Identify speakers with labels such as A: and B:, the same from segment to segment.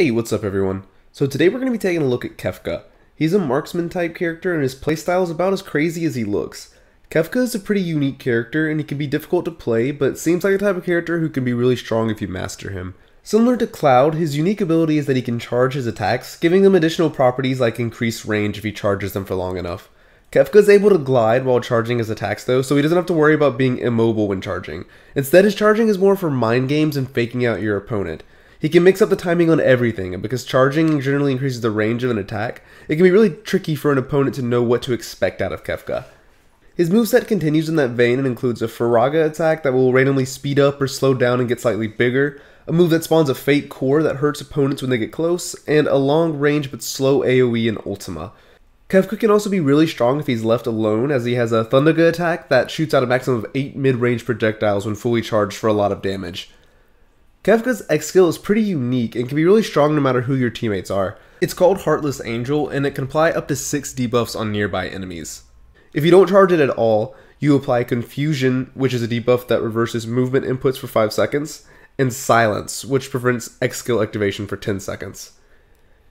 A: Hey, what's up everyone? So today we're going to be taking a look at Kefka. He's a marksman type character and his playstyle is about as crazy as he looks. Kefka is a pretty unique character and he can be difficult to play, but seems like a type of character who can be really strong if you master him. Similar to Cloud, his unique ability is that he can charge his attacks, giving them additional properties like increased range if he charges them for long enough. Kefka is able to glide while charging his attacks though, so he doesn't have to worry about being immobile when charging. Instead, his charging is more for mind games and faking out your opponent. He can mix up the timing on everything, and because charging generally increases the range of an attack, it can be really tricky for an opponent to know what to expect out of Kefka. His moveset continues in that vein and includes a Firaga attack that will randomly speed up or slow down and get slightly bigger, a move that spawns a Fake Core that hurts opponents when they get close, and a long range but slow AoE and Ultima. Kefka can also be really strong if he's left alone, as he has a Thundaga attack that shoots out a maximum of 8 mid-range projectiles when fully charged for a lot of damage. Kefka's X skill is pretty unique and can be really strong no matter who your teammates are. It's called Heartless Angel and it can apply up to 6 debuffs on nearby enemies. If you don't charge it at all, you apply Confusion, which is a debuff that reverses movement inputs for 5 seconds, and Silence, which prevents X skill activation for 10 seconds.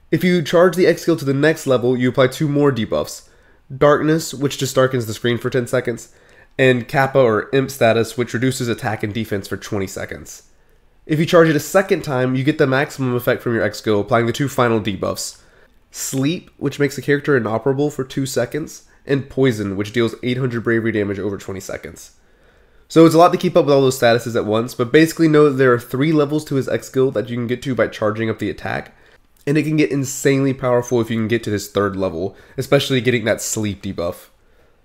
A: If you charge the X skill to the next level, you apply two more debuffs Darkness, which just darkens the screen for 10 seconds, and Kappa or Imp status, which reduces attack and defense for 20 seconds. If you charge it a second time, you get the maximum effect from your X skill, applying the two final debuffs. Sleep, which makes the character inoperable for 2 seconds, and Poison, which deals 800 bravery damage over 20 seconds. So it's a lot to keep up with all those statuses at once, but basically know that there are three levels to his X skill that you can get to by charging up the attack, and it can get insanely powerful if you can get to this third level, especially getting that sleep debuff.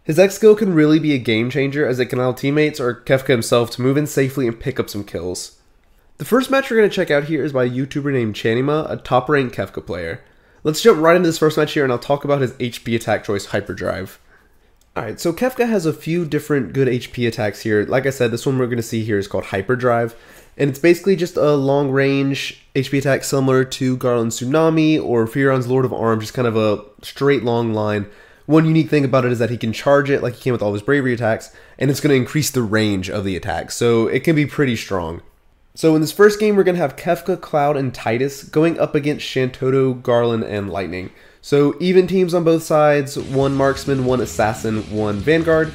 A: His X skill can really be a game changer as it can allow teammates or Kefka himself to move in safely and pick up some kills. The first match we're going to check out here is by a YouTuber named Chanima, a top ranked Kefka player. Let's jump right into this first match here and I'll talk about his HP attack choice Hyperdrive. Alright, so Kefka has a few different good HP attacks here. Like I said, this one we're going to see here is called Hyperdrive. And it's basically just a long range HP attack similar to Garland's Tsunami or Firion's Lord of Arms, just kind of a straight long line. One unique thing about it is that he can charge it like he can with all his bravery attacks, and it's going to increase the range of the attack, so it can be pretty strong. So in this first game, we're going to have Kefka, Cloud, and Tidus going up against Shantotto, Garland, and Lightning. So even teams on both sides, one marksman, one assassin, one vanguard.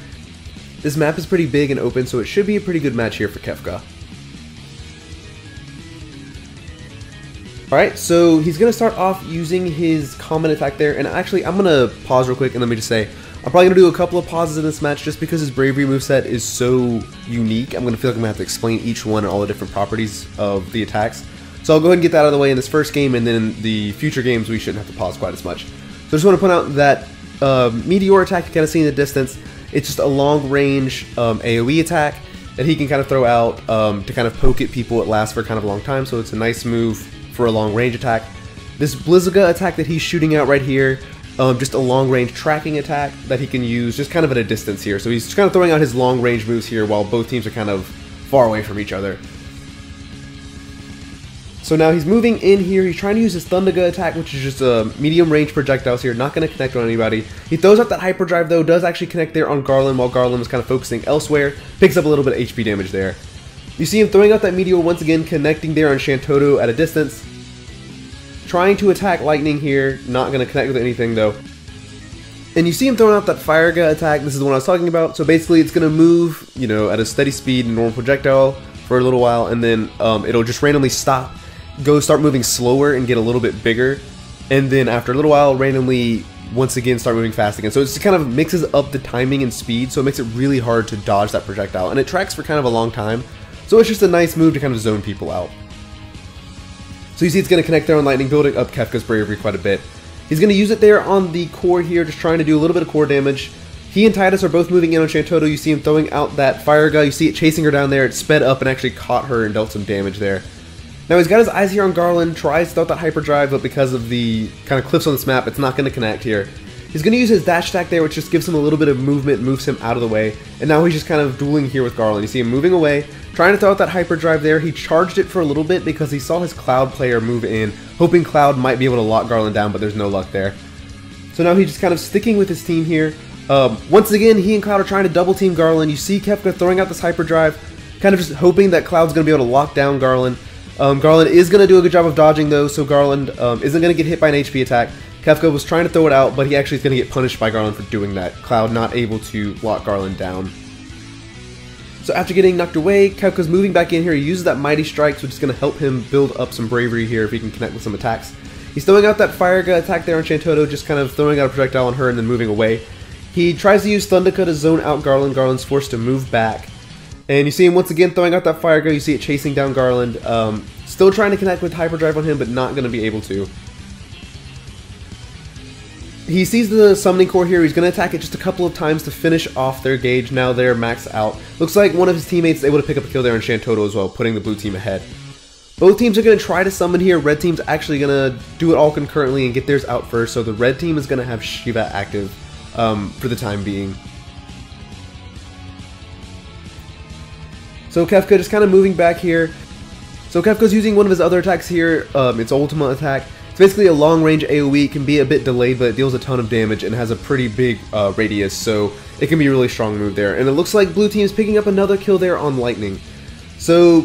A: This map is pretty big and open, so it should be a pretty good match here for Kefka. Alright, so he's going to start off using his common attack there, and actually I'm going to pause real quick and let me just say, I'm probably going to do a couple of pauses in this match just because his Bravery moveset is so unique. I'm going to feel like I'm going to have to explain each one and all the different properties of the attacks. So I'll go ahead and get that out of the way in this first game, and then in the future games we shouldn't have to pause quite as much. So I just want to point out that uh, Meteor attack you kind of see in the distance, it's just a long range um, AoE attack that he can kind of throw out um, to kind of poke at people. It lasts for kind of a long time, so it's a nice move for a long range attack. This Blizzaga attack that he's shooting out right here um, just a long range tracking attack that he can use just kind of at a distance here. So he's kind of throwing out his long range moves here while both teams are kind of far away from each other. So now he's moving in here. He's trying to use his Thundaga attack, which is just a medium range projectiles here, not going to connect on anybody. He throws out that hyperdrive though, does actually connect there on Garland while Garland is kind of focusing elsewhere. Picks up a little bit of HP damage there. You see him throwing out that meteor once again, connecting there on Shantotto at a distance. Trying to attack Lightning here, not going to connect with anything though. And you see him throwing out that Firaga attack, this is the one I was talking about. So basically it's going to move, you know, at a steady speed, normal projectile for a little while, and then um, it'll just randomly stop, go start moving slower and get a little bit bigger. And then after a little while, randomly once again start moving fast again. So it just kind of mixes up the timing and speed, so it makes it really hard to dodge that projectile. And it tracks for kind of a long time. So it's just a nice move to kind of zone people out. So you see it's going to connect there on Lightning, building up Kefka's Bravery quite a bit. He's going to use it there on the core here, just trying to do a little bit of core damage. He and Tidus are both moving in on Shantotto. You see him throwing out that Firaga. You see it chasing her down there. It sped up and actually caught her and dealt some damage there. Now he's got his eyes here on Garland, tries to throw that hyperdrive, but because of the kind of cliffs on this map, it's not going to connect here. He's going to use his dash attack there, which just gives him a little bit of movement, moves him out of the way. And now he's just kind of dueling here with Garland. You see him moving away, trying to throw out that hyperdrive there. He charged it for a little bit because he saw his Cloud player move in, hoping Cloud might be able to lock Garland down, but there's no luck there. So now he's just kind of sticking with his team here. Um, once again, he and Cloud are trying to double team Garland. You see Kefka throwing out this hyperdrive, kind of just hoping that Cloud's going to be able to lock down Garland. Um, Garland is going to do a good job of dodging though, so Garland um, isn't going to get hit by an HP attack. Kefka was trying to throw it out, but he actually is going to get punished by Garland for doing that. Cloud not able to lock Garland down. So after getting knocked away, Kefka's moving back in here. He uses that Mighty Strike, which is going to help him build up some bravery here if he can connect with some attacks. He's throwing out that Fire attack there on Shantotto, just kind of throwing out a projectile on her and then moving away. He tries to use Thundaga to zone out Garland. Garland's forced to move back. And you see him once again throwing out that Firaga. You see it chasing down Garland. Um, still trying to connect with Hyperdrive on him, but not going to be able to. He sees the summoning core here. He's going to attack it just a couple of times to finish off their gauge. Now they're max out. Looks like one of his teammates is able to pick up a kill there on Shantotto as well, putting the blue team ahead. Both teams are going to try to summon here. Red team's actually going to do it all concurrently and get theirs out first. So the red team is going to have Shiva active um, for the time being. So Kefka just kind of moving back here. So Kefka's using one of his other attacks here. Um, it's Ultima attack. Basically a long range AoE, can be a bit delayed, but it deals a ton of damage and has a pretty big uh, radius, so it can be a really strong move there. And it looks like blue team is picking up another kill there on Lightning. So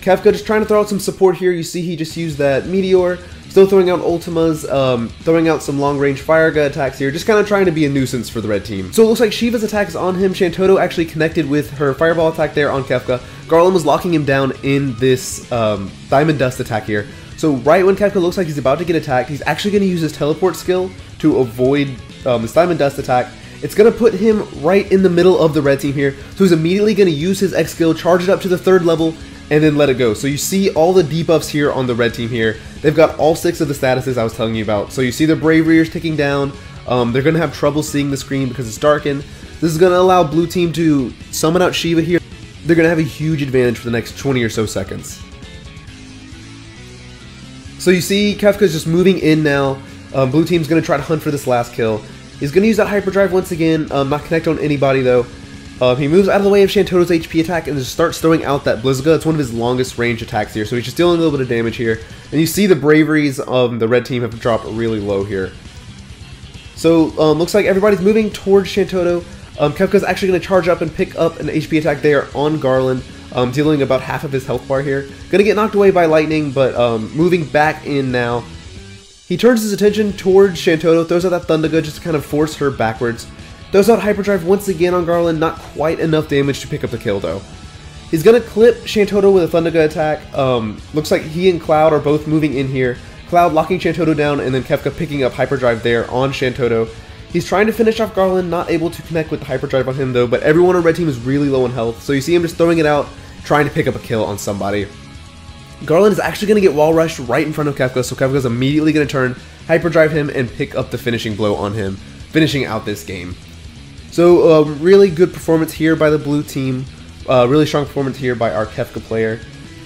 A: Kefka just trying to throw out some support here. You see he just used that Meteor, still throwing out Ultimas, um, throwing out some long-range Firaga attacks here, just kind of trying to be a nuisance for the red team. So it looks like Shiva's attack is on him. Shantotto actually connected with her fireball attack there on Kefka. Garland was locking him down in this um, Diamond Dust attack here. So right when Kefka looks like he's about to get attacked, he's actually going to use his teleport skill to avoid um, this Diamond Dust attack. It's going to put him right in the middle of the red team here. So he's immediately going to use his X skill, charge it up to the third level, and then let it go. So you see all the debuffs here on the red team here. They've got all six of the statuses I was telling you about. So you see the bravery is ticking down. Um, they're going to have trouble seeing the screen because it's darkened. This is going to allow blue team to summon out Shiva here. They're going to have a huge advantage for the next 20 or so seconds. So you see Kefka's just moving in now. Um, blue team's going to try to hunt for this last kill. He's going to use that hyperdrive once again, um, not connect on anybody though. Uh, he moves out of the way of Shantotto's HP attack and just starts throwing out that Blizzaga. It's one of his longest range attacks here, so he's just dealing a little bit of damage here. And you see the braveries of the red team have dropped really low here. So, um, looks like everybody's moving towards Shantotto. Um, Kefka's actually going to charge up and pick up an HP attack there on Garland um, dealing about half of his health bar here. Gonna get knocked away by lightning, but um, moving back in now. He turns his attention towards Shantotto, throws out that Thundaga just to kind of force her backwards. Throws out Hyperdrive once again on Garland, not quite enough damage to pick up the kill though. He's gonna clip Shantotto with a Thundaga attack. Um, looks like he and Cloud are both moving in here. Cloud locking Shantotto down, and then Kefka picking up Hyperdrive there on Shantotto. He's trying to finish off Garland, not able to connect with the Hyperdrive on him though, but everyone on red team is really low in health, so you see him just throwing it out, trying to pick up a kill on somebody. Garland is actually going to get wall rushed right in front of Kefka, so Kefka is immediately going to turn, hyperdrive him, and pick up the finishing blow on him, finishing out this game. So, uh, really good performance here by the blue team. Uh, really strong performance here by our Kefka player.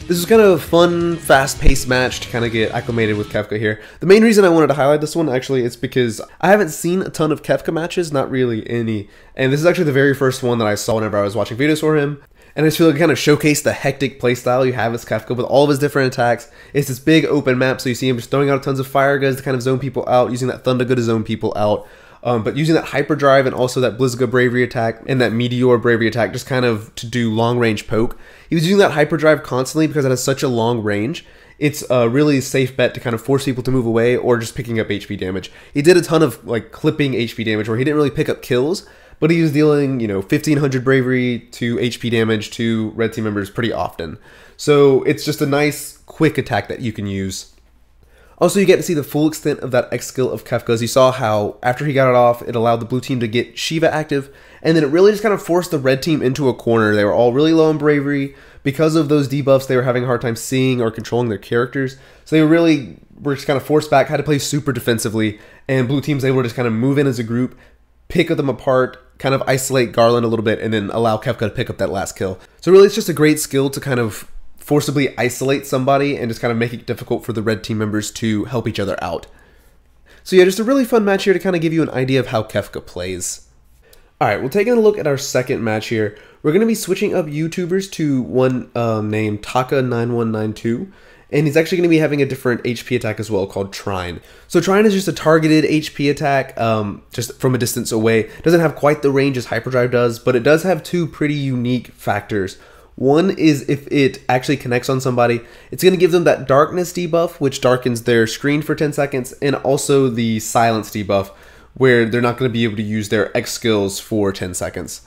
A: This is kind of a fun, fast-paced match to kind of get acclimated with Kefka here. The main reason I wanted to highlight this one, actually, is because I haven't seen a ton of Kefka matches, not really any. And this is actually the very first one that I saw whenever I was watching videos for him and I just feel like kind of showcase the hectic playstyle you have as Kefka with all of his different attacks. It's this big open map, so you see him just throwing out tons of Firagas to kind of zone people out, using that Thunder to zone people out. Um, but using that hyperdrive and also that Blizzaga bravery attack and that meteor bravery attack just kind of to do long range poke. He was using that hyperdrive constantly because it has such a long range. It's a really safe bet to kind of force people to move away or just picking up HP damage. He did a ton of like clipping HP damage where he didn't really pick up kills, but he was dealing, you know, 1500 bravery to HP damage to red team members pretty often. So it's just a nice, quick attack that you can use. Also, you get to see the full extent of that X skill of Kefka's. You saw how, after he got it off, it allowed the blue team to get Shiva active, and then it really just kind of forced the red team into a corner. They were all really low in bravery. Because of those debuffs, they were having a hard time seeing or controlling their characters. So they really were just kind of forced back, had to play super defensively, and blue team's able to just kind of move in as a group, pick them apart, kind of isolate Garland a little bit, and then allow Kefka to pick up that last kill. So really, it's just a great skill to kind of forcibly isolate somebody and just kind of make it difficult for the red team members to help each other out. So yeah, just a really fun match here to kind of give you an idea of how Kefka plays. Alright, we're taking a look at our second match here. We're going to be switching up YouTubers to one um, named Taka9192 and he's actually going to be having a different HP attack as well called Trine. So Trine is just a targeted HP attack, um, just from a distance away. Doesn't have quite the range as Hyperdrive does, but it does have two pretty unique factors. One is if it actually connects on somebody, it's going to give them that darkness debuff, which darkens their screen for 10 seconds, and also the silence debuff, where they're not going to be able to use their X skills for 10 seconds.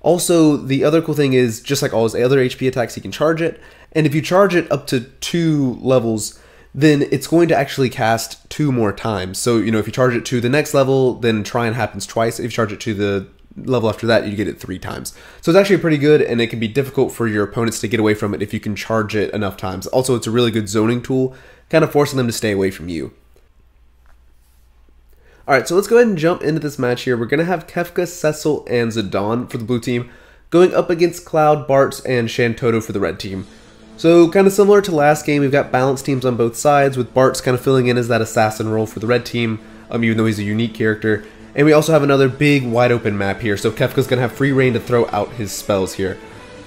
A: Also, the other cool thing is, just like all his other HP attacks, he can charge it, and if you charge it up to two levels, then it's going to actually cast two more times. So, you know, if you charge it to the next level, then Trine happens twice. If you charge it to the level after that, you get it three times. So it's actually pretty good, and it can be difficult for your opponents to get away from it if you can charge it enough times. Also, it's a really good zoning tool, kind of forcing them to stay away from you. Alright, so let's go ahead and jump into this match here. We're going to have Kefka, Cecil, and Zidane for the blue team, going up against Cloud, Bartz, and Shantotto for the red team. So kind of similar to last game, we've got balanced teams on both sides, with Bartz kind of filling in as that assassin role for the red team, um, even though he's a unique character. And we also have another big wide open map here, so Kefka's going to have free reign to throw out his spells here.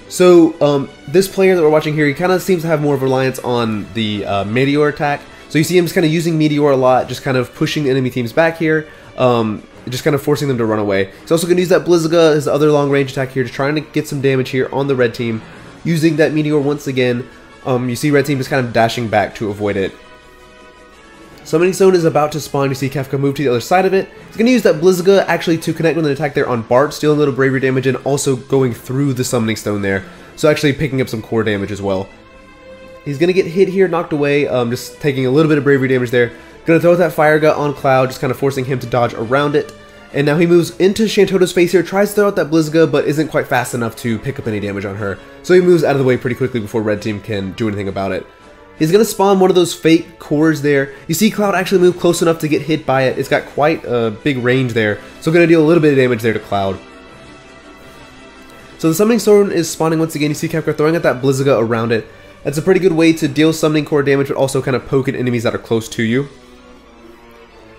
A: So um, this player that we're watching here, he kind of seems to have more of a reliance on the uh, Meteor attack. So you see him just kind of using Meteor a lot, just kind of pushing the enemy teams back here, um, just kind of forcing them to run away. He's also going to use that Blizzaga, his other long range attack here, to trying to get some damage here on the red team, using that Meteor once again. Um, you see red team is kind of dashing back to avoid it. Summoning Stone is about to spawn. You see Kefka move to the other side of it. He's going to use that Blizzaga actually to connect with an attack there on Bartz, stealing a little bravery damage and also going through the Summoning Stone there. So actually picking up some core damage as well. He's going to get hit here, knocked away, um, just taking a little bit of bravery damage there. Going to throw that Firaga on Cloud, just kind of forcing him to dodge around it. And now he moves into Shantotto's face here, tries to throw out that Blizzaga, but isn't quite fast enough to pick up any damage on her. So he moves out of the way pretty quickly before Red Team can do anything about it. He's going to spawn one of those fake cores there. You see Cloud actually move close enough to get hit by it. It's got quite a big range there. So going to deal a little bit of damage there to Cloud. So the Summoning Stone is spawning once again. You see Kefka throwing at that Blizzaga around it. That's a pretty good way to deal Summoning Core damage, but also kind of poke at enemies that are close to you.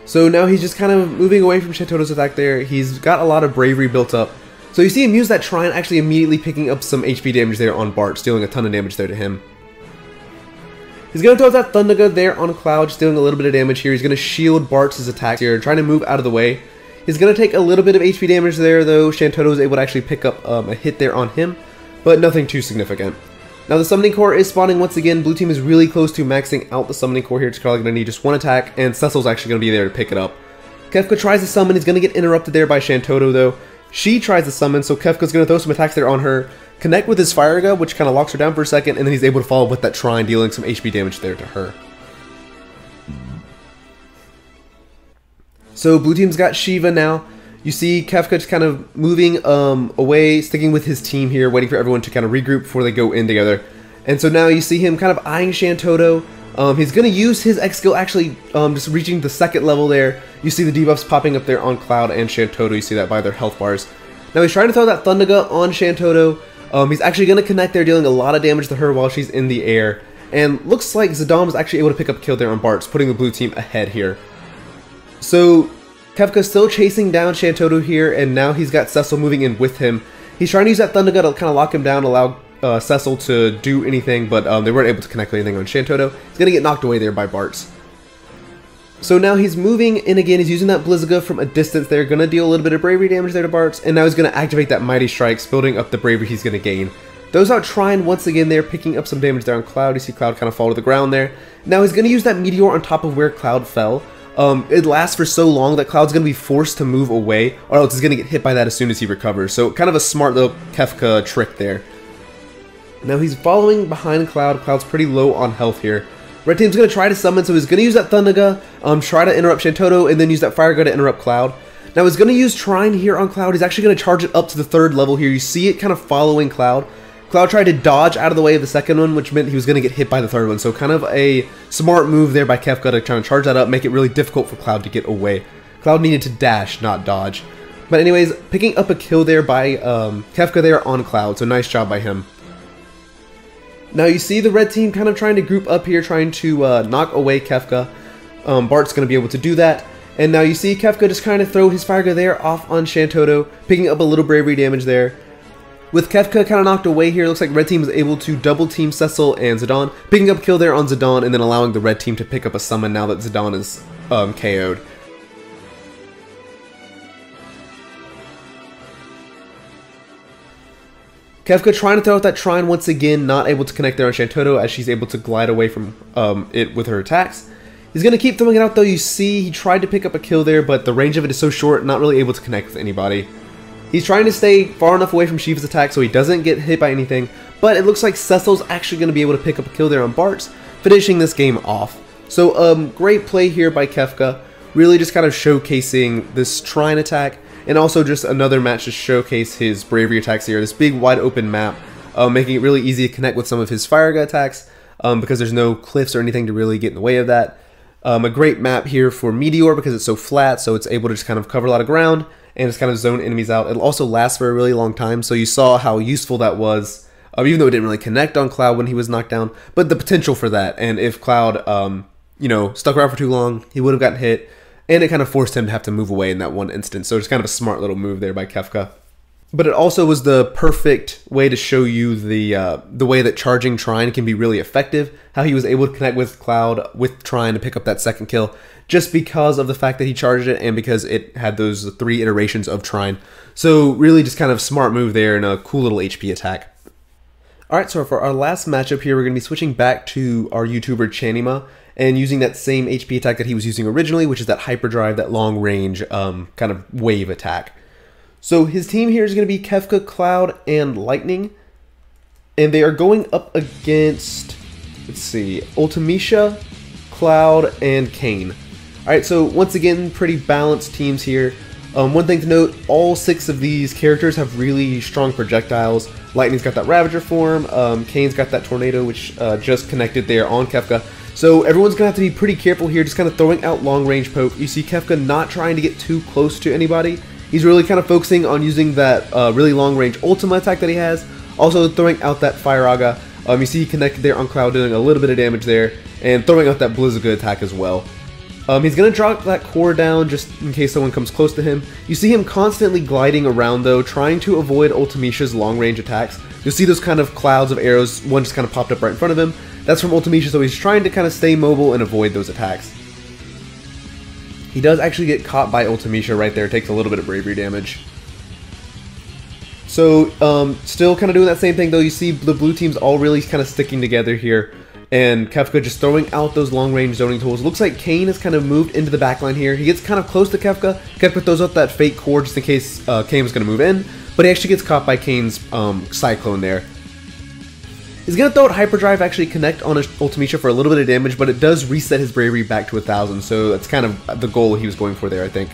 A: So now he's just kind of moving away from Shantotto's attack there. He's got a lot of bravery built up. So you see him use that Trine actually immediately picking up some HP damage there on Bartz, dealing a ton of damage there to him. He's going to throw that Thundaga there on Cloud, just dealing a little bit of damage here. He's going to shield Bartz's attack here, trying to move out of the way. He's going to take a little bit of HP damage there, though. Shantotto is able to actually pick up um, a hit there on him, but nothing too significant. Now the Summoning Core is spawning once again. Blue team is really close to maxing out the Summoning Core here. It's probably going to need just one attack, and Cecil's actually going to be there to pick it up. Kefka tries to summon. He's going to get interrupted there by Shantotto, though. She tries to summon, so Kefka's going to throw some attacks there on her connect with his Firaga, which kind of locks her down for a second, and then he's able to follow up with that Trine, dealing some HP damage there to her. So blue team's got Shiva now. You see Kefka just kind of moving um, away, sticking with his team here, waiting for everyone to kind of regroup before they go in together. And so now you see him kind of eyeing Shantotto. Um, he's going to use his X skill actually um, just reaching the second level there. You see the debuffs popping up there on Cloud and Shantotto. You see that by their health bars. Now he's trying to throw that Thundaga on Shantotto. Um, he's actually going to connect there, dealing a lot of damage to her while she's in the air. And looks like Zidane is actually able to pick up kill there on Bartz, putting the blue team ahead here. So Kefka's still chasing down Shantotto here, and now he's got Cecil moving in with him. He's trying to use that Thundaga to kind of lock him down, allow uh, Cecil to do anything, but um, they weren't able to connect anything on Shantotto. He's going to get knocked away there by Bartz. So now he's moving in again, he's using that Blizzaga from a distance there, gonna deal a little bit of bravery damage there to Bartz, and now he's gonna activate that Mighty Strikes, building up the bravery he's gonna gain. Those out Trine once again there, picking up some damage there on Cloud, you see Cloud kind of fall to the ground there. Now he's gonna use that Meteor on top of where Cloud fell. Um, it lasts for so long that Cloud's gonna be forced to move away, or else he's gonna get hit by that as soon as he recovers. So kind of a smart little Kefka trick there. Now he's following behind Cloud, Cloud's pretty low on health here. Red Team's going to try to summon, so he's going to use that Thundaga, um, try to interrupt Shantotto, and then use that Firaga to interrupt Cloud. Now he's going to use Trine here on Cloud. He's actually going to charge it up to the third level here. You see it kind of following Cloud. Cloud tried to dodge out of the way of the second one, which meant he was going to get hit by the third one. So kind of a smart move there by Kefka to try and charge that up, make it really difficult for Cloud to get away. Cloud needed to dash, not dodge. But anyways, picking up a kill there by um, Kefka there on Cloud, so nice job by him. Now you see the red team kind of trying to group up here, trying to uh, knock away Kefka. Um, Bartz's going to be able to do that. And now you see Kefka just kind of throw his Firaga there off on Shantotto, picking up a little bravery damage there. With Kefka kind of knocked away here, looks like red team is able to double team Cecil and Zidane, picking up kill there on Zidane and then allowing the red team to pick up a summon now that Zidane is um, KO'd. Kefka trying to throw out that Trine once again, not able to connect there on Shantotto as she's able to glide away from um, it with her attacks. He's going to keep throwing it out though, you see he tried to pick up a kill there, but the range of it is so short, not really able to connect with anybody. He's trying to stay far enough away from Shiva's attack so he doesn't get hit by anything, but it looks like Cecil's actually going to be able to pick up a kill there on Bartz, finishing this game off. So, um, great play here by Kefka, really just kind of showcasing this Trine attack, and also just another match to showcase his bravery attacks here, this big wide open map, uh, making it really easy to connect with some of his fire attacks, um, because there's no cliffs or anything to really get in the way of that. Um, a great map here for Meteor because it's so flat, so it's able to just kind of cover a lot of ground, and just kind of zone enemies out. It'll also last for a really long time, so you saw how useful that was, uh, even though it didn't really connect on Cloud when he was knocked down, but the potential for that, and if Cloud, um, you know, stuck around for too long, he would have gotten hit, and it kind of forced him to have to move away in that one instance, so it's kind of a smart little move there by Kefka. But it also was the perfect way to show you the uh, the way that charging Trine can be really effective. How he was able to connect with Cloud with Trine to pick up that second kill, just because of the fact that he charged it and because it had those three iterations of Trine. So really just kind of smart move there and a cool little HP attack. Alright, so for our last matchup here, we're going to be switching back to our YouTuber Chanima and using that same HP attack that he was using originally, which is that hyperdrive, that long range um, kind of wave attack. So his team here is going to be Kefka, Cloud, and Lightning. And they are going up against, let's see, Ultimecia, Cloud, and Kain. Alright, so once again, pretty balanced teams here. Um, one thing to note, all six of these characters have really strong projectiles. Lightning's got that Ravager form, um, Kain's got that Tornado, which uh, just connected there on Kefka. So everyone's going to have to be pretty careful here, just kind of throwing out long-range poke. You see Kefka not trying to get too close to anybody. He's really kind of focusing on using that uh, really long-range Ultima attack that he has. Also throwing out that Firaga. Um, you see he connected there on Cloud doing a little bit of damage there. And throwing out that Blizzaga attack as well. Um, he's going to drop that core down just in case someone comes close to him. You see him constantly gliding around though, trying to avoid Ultimecia's long range attacks. You'll see those kind of clouds of arrows, one just kind of popped up right in front of him. That's from Ultimecia, so he's trying to kind of stay mobile and avoid those attacks. He does actually get caught by Ultimecia right there, takes a little bit of bravery damage. So, um, still kind of doing that same thing though, you see the blue team's all really kind of sticking together here and Kefka just throwing out those long-range zoning tools. Looks like Kain has kind of moved into the backline here. He gets kind of close to Kefka. Kefka throws out that fake core just in case uh, Kain was going to move in, but he actually gets caught by Kain's um, Cyclone there. He's to throw out Hyperdrive, actually connect on Ultimecia for a little bit of damage, but it does reset his Bravery back to a 1,000, so that's kind of the goal he was going for there, I think.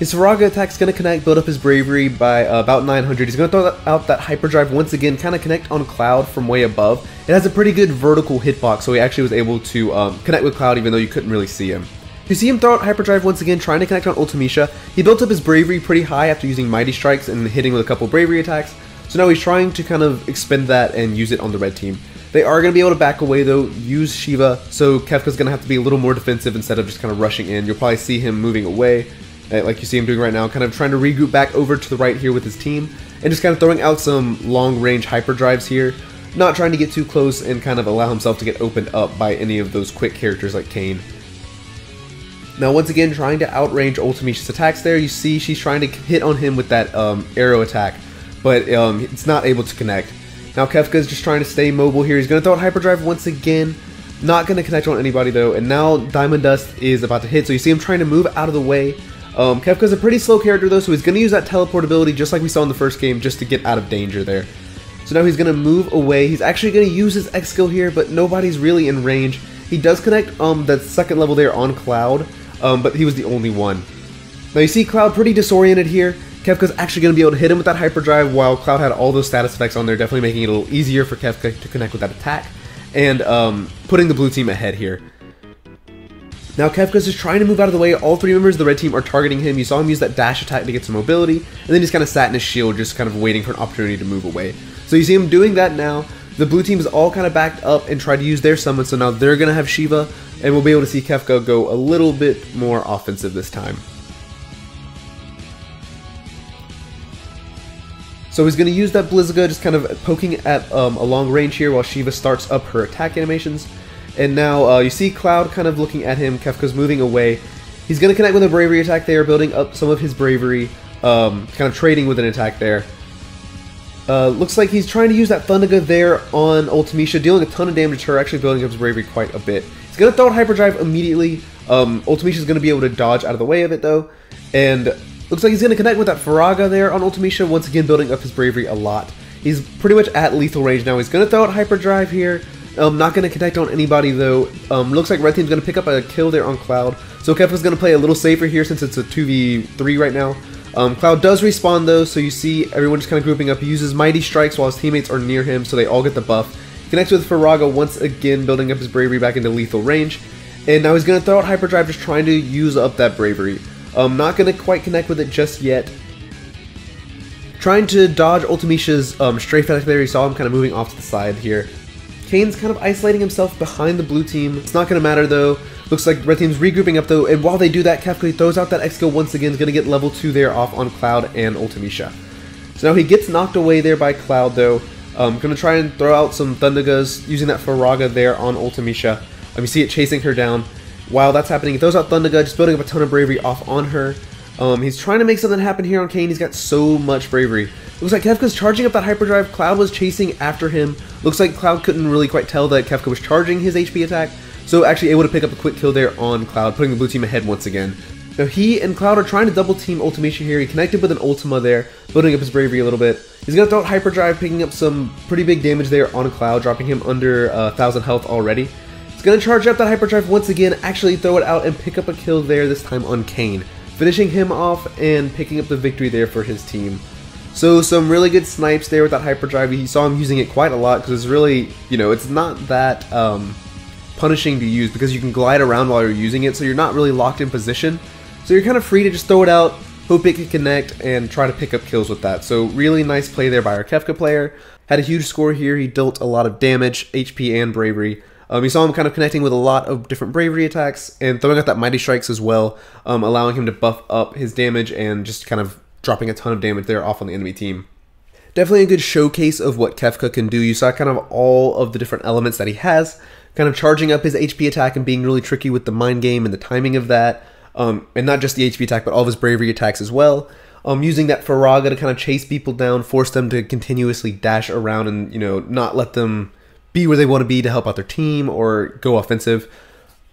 A: His Firaga attack is going to connect, build up his bravery by uh, about 900. He's to throw out that hyperdrive once again, kind of connect on Cloud from way above. It has a pretty good vertical hitbox, so he actually was able to um, connect with Cloud even though you couldn't really see him. You see him throw out hyperdrive once again, trying to connect on Ultimecia. He built up his bravery pretty high after using Mighty Strikes and hitting with a couple bravery attacks. So now he's trying to kind of expend that and use it on the red team. They are going to be able to back away though, use Shiva, so Kefka's going to have to be a little more defensive instead of just kind of rushing in. You'll probably see him moving away, uh, like you see him doing right now, kind of trying to regroup back over to the right here with his team, and just kind of throwing out some long-range hyperdrives here, not trying to get too close and kind of allow himself to get opened up by any of those quick characters like Kain. Now once again, trying to outrange Ultimecia's attacks there, you see she's trying to hit on him with that um, arrow attack, but um, it's not able to connect. Now Kefka is just trying to stay mobile here, he's going to throw out hyperdrive once again, not going to connect on anybody though, and now Diamond Dust is about to hit, so you see him trying to move out of the way, um, Kefka's a pretty slow character though, so he's going to use that teleportability just like we saw in the first game just to get out of danger there. So now he's going to move away. He's actually going to use his X skill here, but nobody's really in range. He does connect um, that second level there on Cloud, um, but he was the only one. Now you see Cloud pretty disoriented here. Kefka's actually going to be able to hit him with that hyperdrive while Cloud had all those status effects on there, definitely making it a little easier for Kefka to connect with that attack, and um, putting the blue team ahead here. Now Kefka's just trying to move out of the way. All three members of the red team are targeting him. You saw him use that dash attack to get some mobility, and then he's kind of sat in his shield, just kind of waiting for an opportunity to move away. So you see him doing that now. The blue team is all kind of backed up and tried to use their summon, so now they're going to have Shiva, and we'll be able to see Kefka go a little bit more offensive this time. So he's going to use that Blizzaga, just kind of poking at um, a long range here while Shiva starts up her attack animations. And now uh, you see Cloud kind of looking at him. Kefka's moving away. He's going to connect with a bravery attack there, building up some of his bravery. um, kind of trading with an attack there. Uh, looks like he's trying to use that Thundaga there on Ultimecia, dealing a ton of damage to her, actually building up his bravery quite a bit. He's going to throw out Hyperdrive immediately. Um, Ultimecia's going to be able to dodge out of the way of it, though. And looks like he's going to connect with that Firaga there on Ultimecia, once again building up his bravery a lot. He's pretty much at lethal range now. He's going to throw out Hyperdrive here. Um, not going to connect on anybody, though. Um, looks like Red Team's going to pick up a kill there on Cloud. So Kefka's going to play a little safer here since it's a 2v3 right now. Um, Cloud does respawn though, so you see everyone just kind of grouping up. He uses Mighty Strikes while his teammates are near him, so they all get the buff. Connects with Firaga once again, building up his bravery back into lethal range. And now he's going to throw out Hyperdrive, just trying to use up that bravery. Um, not going to quite connect with it just yet. Trying to dodge Ultimecia's um, strafe attack there. You saw him kind of moving off to the side here. Kain's kind of isolating himself behind the blue team. It's not going to matter though. Looks like red team's regrouping up though, and while they do that, Kefka throws out that X skill once again, is going to get level 2 there off on Cloud and Ultimecia. So now he gets knocked away there by Cloud though. Um, going to try and throw out some Thundagas using that Firaga there on Ultimecia. Um, you see it chasing her down. While that's happening, he throws out Thundaga, just building up a ton of bravery off on her. Um, he's trying to make something happen here on Kain. He's got so much bravery. Looks like Kefka's charging up that hyperdrive. Cloud was chasing after him. Looks like Cloud couldn't really quite tell that Kefka was charging his HP attack. So actually able to pick up a quick kill there on Cloud, putting the blue team ahead once again. Now he and Cloud are trying to double team Ultimecia here. He connected with an Ultima there, building up his bravery a little bit. He's gonna throw out Hyperdrive, picking up some pretty big damage there on Cloud, dropping him under uh, 1000 health already. Gonna charge up that Hyperdrive once again, actually throw it out and pick up a kill there, this time on Kain. Finishing him off and picking up the victory there for his team. So some really good snipes there with that Hyperdrive. You saw him using it quite a lot because it's really, you know, it's not that um, punishing to use because you can glide around while you're using it, so you're not really locked in position. So you're kind of free to just throw it out, hope it can connect, and try to pick up kills with that. So really nice play there by our Kefka player. Had a huge score here. He dealt a lot of damage, HP, and bravery. Um, you saw him kind of connecting with a lot of different bravery attacks and throwing out that mighty strikes as well, um, allowing him to buff up his damage and just kind of dropping a ton of damage there off on the enemy team. Definitely a good showcase of what Kefka can do. You saw kind of all of the different elements that he has, kind of charging up his HP attack and being really tricky with the mind game and the timing of that. Um, and not just the HP attack, but all of his bravery attacks as well. Um, using that Firaga to kind of chase people down, force them to continuously dash around and, you know, not let them be where they want to be to help out their team or go offensive.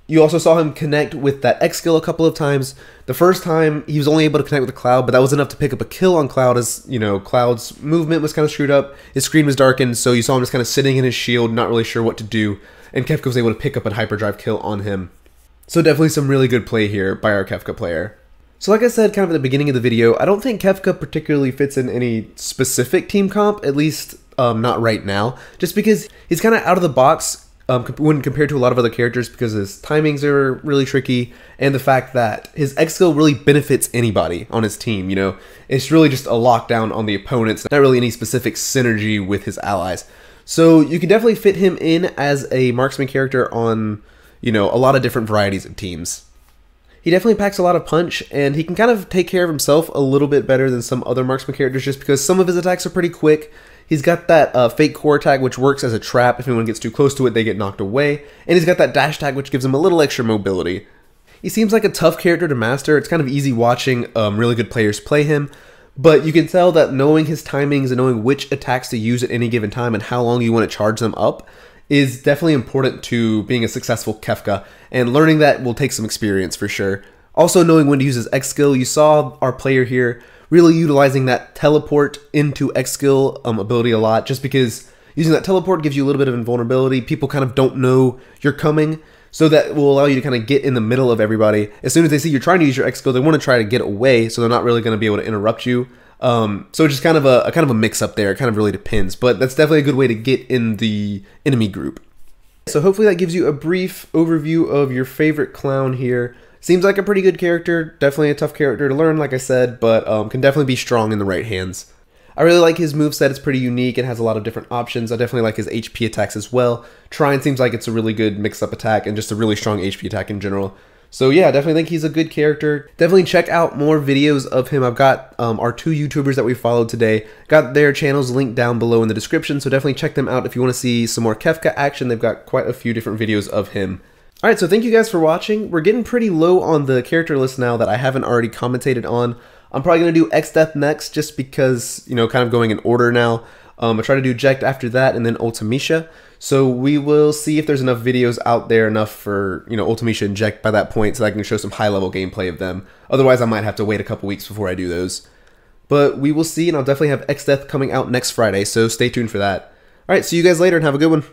A: You also saw him connect with that X skill a couple of times. The first time he was only able to connect with the Cloud, but that was enough to pick up a kill on Cloud as, you know, Cloud's movement was kind of screwed up. His screen was darkened, so you saw him just kind of sitting in his shield, not really sure what to do. And Kefka was able to pick up a hyperdrive kill on him. So definitely some really good play here by our Kefka player. So like I said kind of at the beginning of the video, I don't think Kefka particularly fits in any specific team comp, at least um, not right now, just because he's kind of out of the box um, when compared to a lot of other characters because his timings are really tricky and the fact that his X skill really benefits anybody on his team. You know, it's really just a lockdown on the opponents, not really any specific synergy with his allies. So you can definitely fit him in as a marksman character on, you know, a lot of different varieties of teams. He definitely packs a lot of punch, and he can kind of take care of himself a little bit better than some other marksman characters just because some of his attacks are pretty quick. He's got that uh, fake core tag, which works as a trap. If anyone gets too close to it, they get knocked away. And he's got that dash tag, which gives him a little extra mobility. He seems like a tough character to master. It's kind of easy watching um, really good players play him. But you can tell that knowing his timings and knowing which attacks to use at any given time and how long you want to charge them up is definitely important to being a successful Kefka, and learning that will take some experience for sure. Also, knowing when to use his X skill, you saw our player here really utilizing that teleport into X skill um, ability a lot, just because using that teleport gives you a little bit of invulnerability. People kind of don't know you're coming, so that will allow you to kind of get in the middle of everybody. As soon as they see you're trying to use your X skill, they want to try to get away, so they're not really going to be able to interrupt you. Um, so it's just kind of a, a kind of a mix up there. It kind of really depends, but that's definitely a good way to get in the enemy group. So hopefully that gives you a brief overview of your favorite clown here. Seems like a pretty good character, definitely a tough character to learn, like I said, but um, can definitely be strong in the right hands. I really like his move set. It's pretty unique. It has a lot of different options. I definitely like his HP attacks as well. Trine seems like it's a really good mix-up attack and just a really strong HP attack in general. So yeah, definitely think he's a good character. Definitely check out more videos of him. I've got um, our two YouTubers that we followed today. Got their channels linked down below in the description, so definitely check them out if you want to see some more Kefka action. They've got quite a few different videos of him. Alright, so thank you guys for watching. We're getting pretty low on the character list now that I haven't already commentated on. I'm probably going to do Exdeath next just because, you know, kind of going in order now. Um, I try to do Jecht after that and then Ultimecia. So we will see if there's enough videos out there enough for, you know, Ultimecia and Jecht by that point so I can show some high level gameplay of them. Otherwise, I might have to wait a couple weeks before I do those. But we will see, and I'll definitely have Exdeath coming out next Friday, so stay tuned for that. Alright, see you guys later and have a good one.